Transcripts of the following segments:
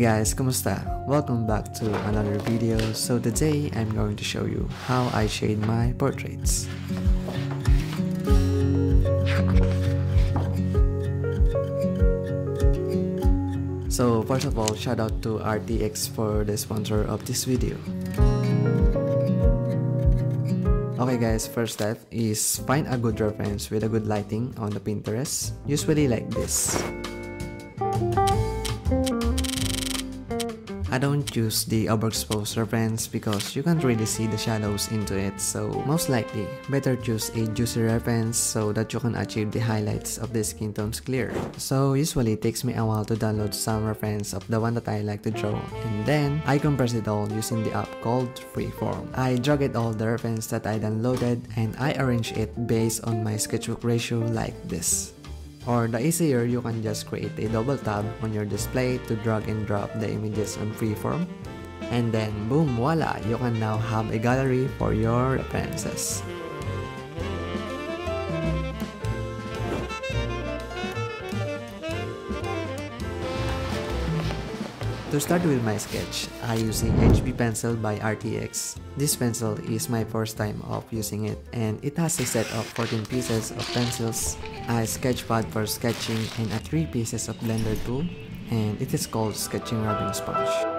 Hey guys, kumusta? Welcome back to another video. So today I'm going to show you how I shade my portraits. So first of all, shout out to Arrtx for the sponsor of this video. Okay guys, first step is find a good reference with a good lighting on the Pinterest, usually like this. I don't use the overexposed reference because you can't really see the shadows into it so most likely better choose a juicy reference so that you can achieve the highlights of the skin tones clear. So usually it takes me a while to download some reference of the one that I like to draw and then I compress it all using the app called Freeform. I drag it all the reference that I downloaded and I arrange it based on my sketchbook ratio like this. Or the easier, you can just create a double tab on your display to drag and drop the images on freeform. And then boom, voila, you can now have a gallery for your references. To start with my sketch, I use a HB pencil by Arrtx. This pencil is my first time of using it and it has a set of 14 pieces of pencils, a sketch pad for sketching and a 3 pieces of blender tool and it is called sketching rubbing sponge.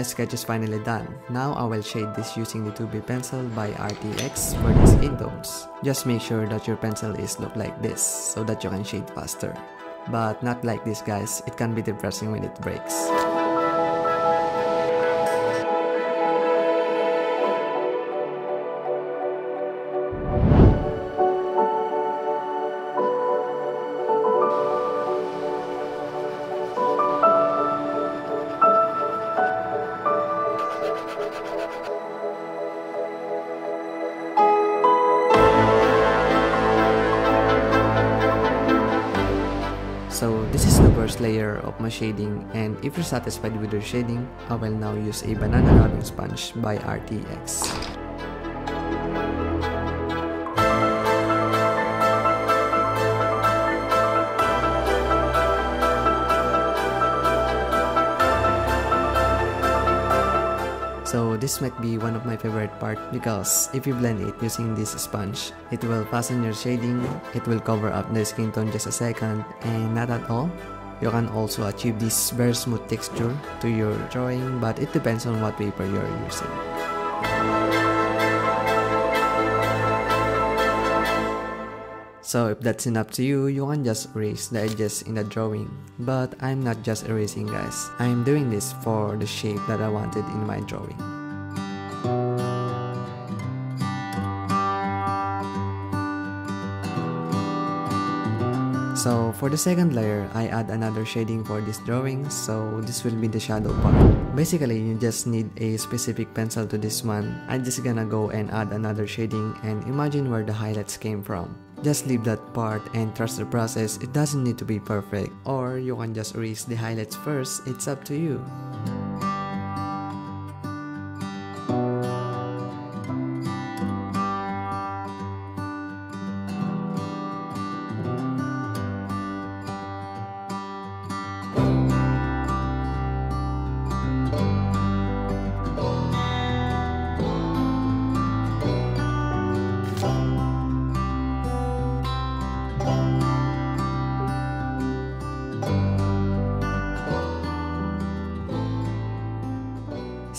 My sketch is finally done. Now I will shade this using the 2B pencil by Arrtx for the skin tones. Just make sure that your pencil is look like this so that you can shade faster. But not like this guys, it can be depressing when it breaks. So this is the first layer of my shading and if you're satisfied with your shading, I will now use a banana rubbing sponge by Arrtx. This might be one of my favorite part because if you blend it using this sponge, it will fasten your shading, it will cover up the skin tone just a second, and not at all. You can also achieve this very smooth texture to your drawing but it depends on what paper you're using. So if that's enough to you, you can just erase the edges in the drawing. But I'm not just erasing guys, I'm doing this for the shape that I wanted in my drawing. So for the second layer, I add another shading for this drawing, so this will be the shadow part. Basically, you just need a specific pencil to this one. I'm just gonna go and add another shading and imagine where the highlights came from. Just leave that part and trust the process, it doesn't need to be perfect. Or you can just erase the highlights first, it's up to you.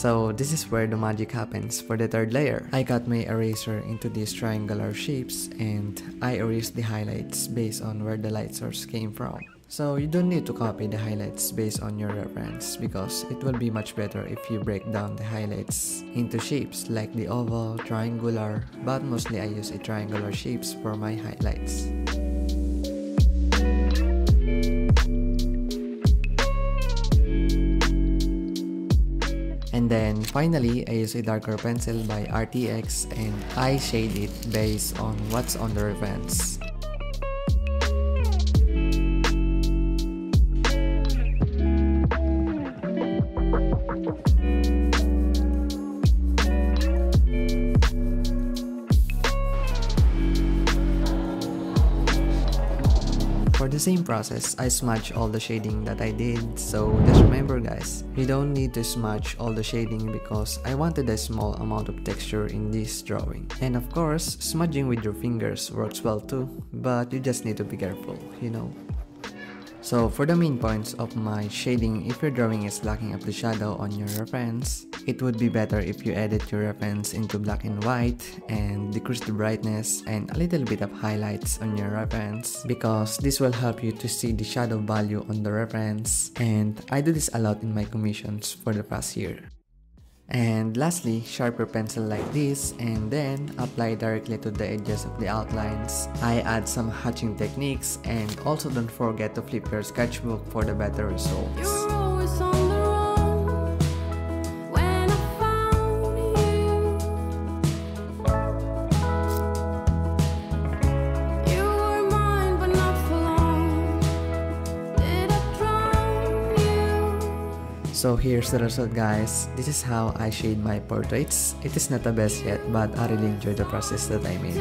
So this is where the magic happens for the third layer. I cut my eraser into these triangular shapes and I erased the highlights based on where the light source came from. So you don't need to copy the highlights based on your reference because it will be much better if you break down the highlights into shapes like the oval, triangular, but mostly I use a triangular shapes for my highlights. Then finally, I use a darker pencil by Arrtx and I shade it based on what's on the reference. Same process, I smudge all the shading that I did, so just remember guys, you don't need to smudge all the shading because I wanted a small amount of texture in this drawing. And of course, smudging with your fingers works well too, but you just need to be careful, you know. So for the main points of my shading, if your drawing is lacking up the shadow on your reference, it would be better if you edit your reference into black and white and decrease the brightness and a little bit of highlights on your reference because this will help you to see the shadow value on the reference and I do this a lot in my commissions for the past year. And lastly, sharper pencil like this and then apply directly to the edges of the outlines. I add some hatching techniques and also don't forget to flip your sketchbook for the better results. So here's the result guys. This is how I shade my portraits. It is not the best yet but I really enjoy the process that I made.